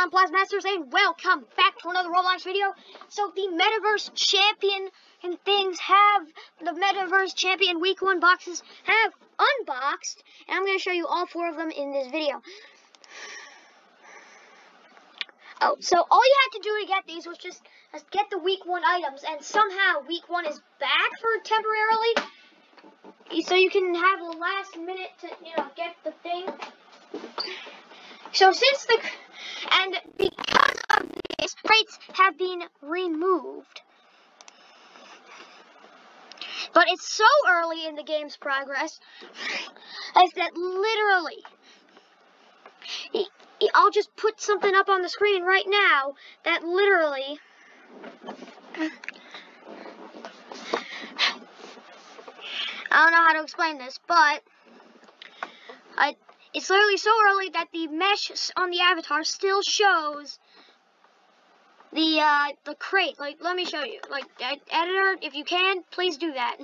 Rangers and welcome back to another Roblox video. So the Metaverse Champion and things have, the Metaverse Champion Week 1 boxes have unboxed. And I'm going to show you all four of them in this video. Oh, so all you had to do to get these was just get the Week 1 items. And somehow Week 1 is back for temporarily. So you can have the last minute to, you know, get the thing. So since the and because of this, crates have been removed. But it's so early in the game's progress as that literally, I'll just put something up on the screen right now that literally, I don't know how to explain this, but it's literally so early that the mesh on the avatar still shows the uh, the crate. Like, let me show you. Like, editor, if you can, please do that.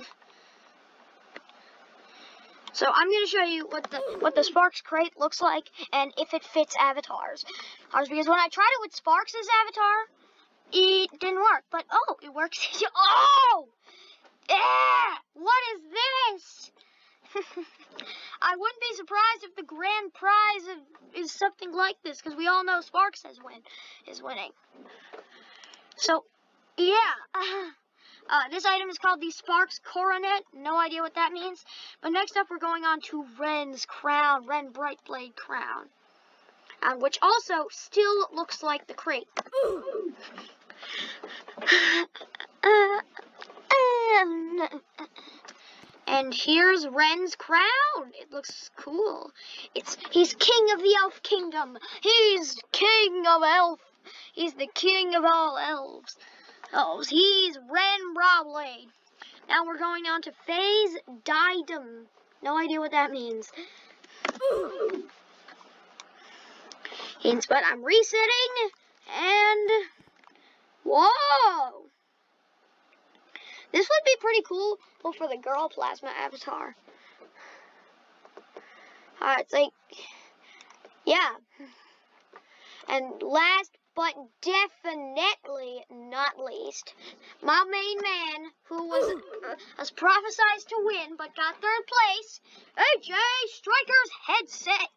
So I'm to show you what the what the Sparks crate looks like and if it fits avatars. Because when I tried it with Sparks' avatar, it didn't work. But oh, it works. oh, yeah! What is this? I wouldn't be surprised if the grand prize of, is something like this, because we all know Sparks has win is winning. So, yeah. Uh, this item is called the Sparks Coronet. No idea what that means. But next up, we're going on to Ren's crown, Ren Brightblade crown. Um, which also still looks like the crate. and here's Ren's crown. It looks cool. It's he's king of the elf kingdom. He's king of elf. He's the king of all elves. Elves. He's Ren Brightblade. Now we're going on to Faye's Diadem. No idea what that means. Hints, but I'm resetting and whoa! This would be pretty cool but for the girl Plazma avatar. Uh, it's like, yeah. And last but definitely not least, my main man, who was uh, was prophesied to win but got third place, AJ Striker's headset.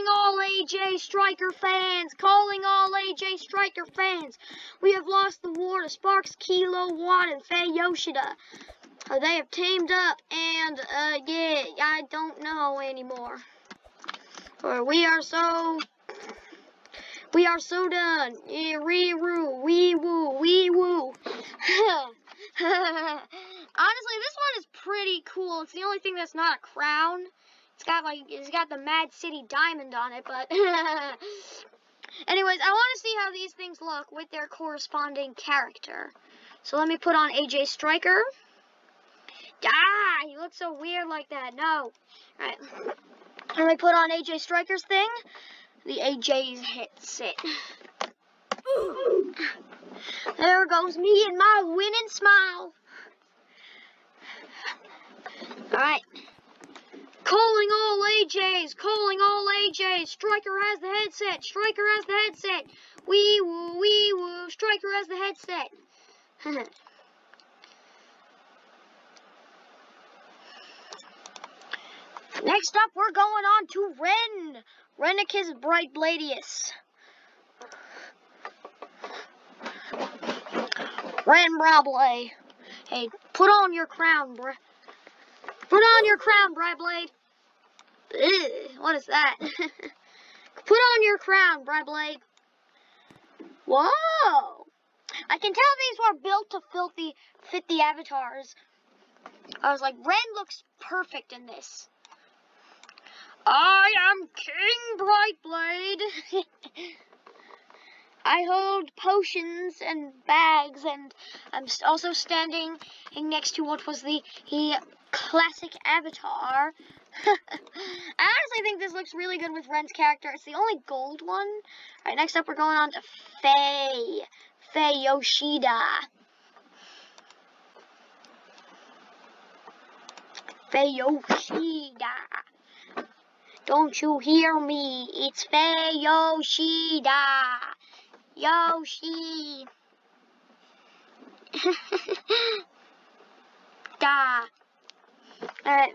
Calling all AJ Striker fans, calling all AJ Striker fans. We have lost the war to Sparks, Kilo, Watt, and Faye Yoshida. Uh, they have teamed up, and, uh, yeah, I don't know anymore. For we are so, we are so done. Yeah, wee-woo, wee-woo, wee-woo. Honestly, this one is pretty cool. It's the only thing that's not a crown. It's got like it's got the Mad City diamond on it, but anyways, I want to see how these things look with their corresponding character. So let me put on AJ Striker. Ah, he looks so weird like that. No. Alright. Let me put on AJ Striker's thing. The AJ's headset. There goes me and my winning smile. Alright. Calling all AJs, calling all AJs. Striker has the headset. Striker has the headset. Wee woo, wee woo. Striker has the headset. Next up, we're going on to Ren. Rennicus Brightbladius. Ren Brightblade. Hey, put on your crown, bruh. Put on your crown, Brightblade. Ugh, what is that? Put on your crown, Brightblade. Whoa! I can tell these were built to filthy, fit the avatars. I was like, Ren looks perfect in this. I am King Brightblade. I hold potions and bags, and I'm also standing next to what was the he classic avatar. I honestly think this looks really good with Ren's character. It's the only gold one. Alright, next up we're going on to Faye. Faye Yoshida. Faye Yoshida. Don't you hear me? It's Faye Yoshida. Yoshi. da. Alright.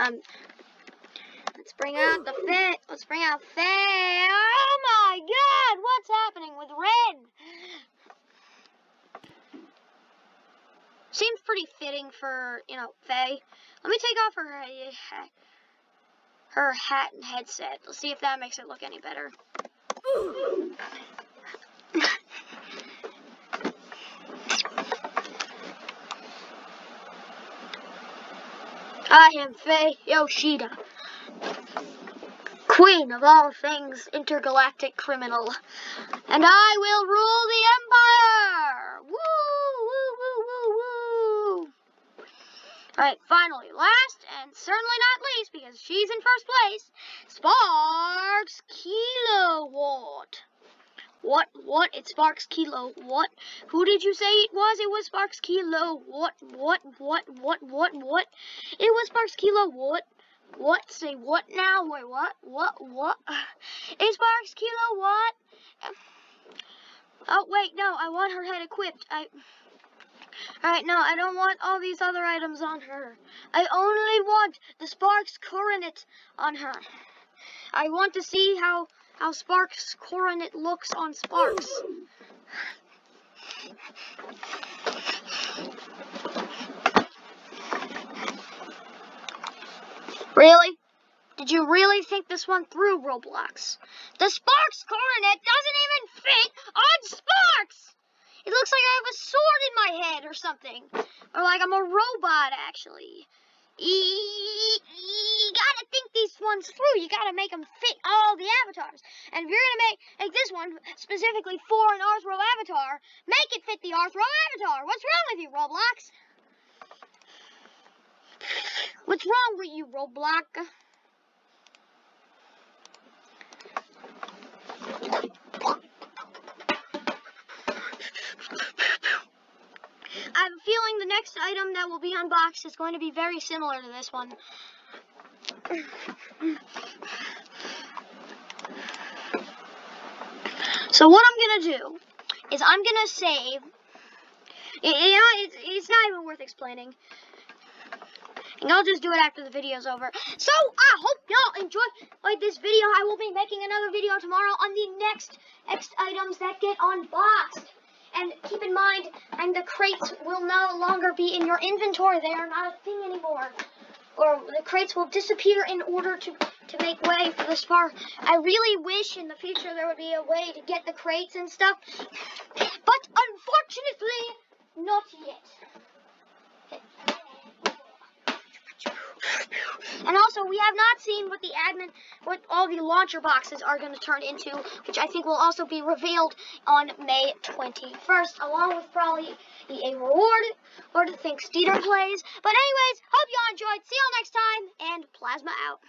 Um, let's bring out the Faye. Let's bring out Faye. Oh my god, what's happening with Ren? Seems pretty fitting for, you know, Faye. Let me take off her her hat and headset. Let's see if that makes it look any better. I am Faye Yoshida, queen of all things intergalactic criminal, and I will rule the empire! Woo, woo, woo, woo, woo! Alright, finally, last and certainly not least, because she's in first place, Sparks Kilowatt. What? What? It sparks kilo. What? Who did you say it was? It was Sparks Kilo. What? What? What? What? What? What? It was Sparks Kilo. What? What? Say what now? Wait, what? What? What? It Sparks Kilo. What? Oh, wait, no, I want her head equipped. I... Alright, no, I don't want all these other items on her. I only want the Sparks Coronet on her. I want to see how how Sparks Coronet looks on Sparks. Really? Did you really think this one through, Roblox? The Sparks Coronet doesn't even fit on Sparks! It looks like I have a sword in my head or something. Or like I'm a robot, actually. You gotta think these ones through. You gotta make them fit all the avatars. And if you're gonna make, make this one specifically for an Rthro avatar, make it fit the Rthro avatar. What's wrong with you, Roblox? What's wrong with you, Roblox? I have a feeling the next item that will be unboxed is going to be very similar to this one. So what I'm going to do is I'm going to save, you know, it's, it's not even worth explaining. And I'll just do it after the video's over. So, I hope y'all enjoyed this video. I will be making another video tomorrow on the next X items that get unboxed. And keep in mind, and the crates will no longer be in your inventory. They are not a thing anymore. Or the crates will disappear in order to, to make way for the spark. I really wish in the future there would be a way to get the crates and stuff. But unfortunately, not yet. And also, we have not seen what the admin, what all the launcher boxes are going to turn into, which I think will also be revealed on May 21st, along with probably a reward or to think Steeder plays. But anyways, hope y'all enjoyed. See y'all next time, and Plazma out.